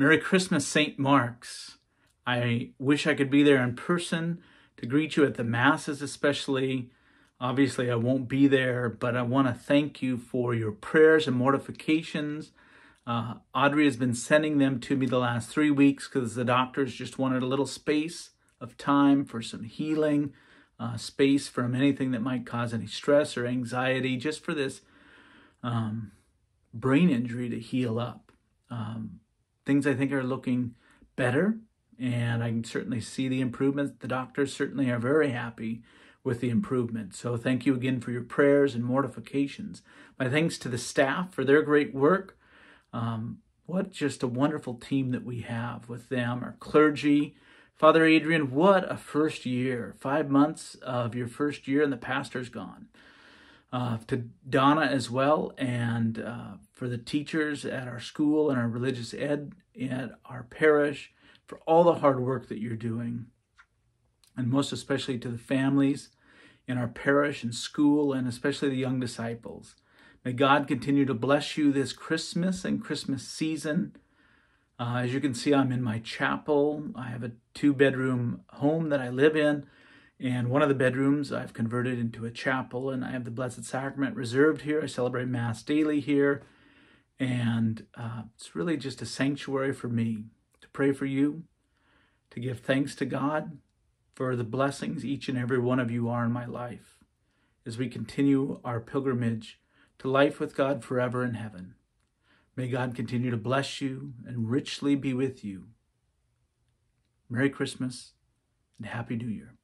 Merry Christmas, St. Mark's. I wish I could be there in person to greet you at the Masses, especially. Obviously, I won't be there, but I want to thank you for your prayers and mortifications. Uh, Audrey has been sending them to me the last three weeks because the doctors just wanted a little space of time for some healing, uh, space from anything that might cause any stress or anxiety, just for this um, brain injury to heal up. Um, things I think are looking better, and I can certainly see the improvements. The doctors certainly are very happy with the improvement. So thank you again for your prayers and mortifications. My thanks to the staff for their great work. Um, what just a wonderful team that we have with them, our clergy. Father Adrian, what a first year. Five months of your first year, and the pastor's gone. Uh, to Donna as well, and uh, for the teachers at our school and our religious ed at our parish, for all the hard work that you're doing, and most especially to the families in our parish and school, and especially the young disciples. May God continue to bless you this Christmas and Christmas season. Uh, as you can see, I'm in my chapel. I have a two bedroom home that I live in, and one of the bedrooms I've converted into a chapel, and I have the Blessed Sacrament reserved here. I celebrate Mass daily here, and uh, it's really just a sanctuary for me to pray for you, to give thanks to God for the blessings each and every one of you are in my life as we continue our pilgrimage to life with God forever in heaven. May God continue to bless you and richly be with you. Merry Christmas and Happy New Year.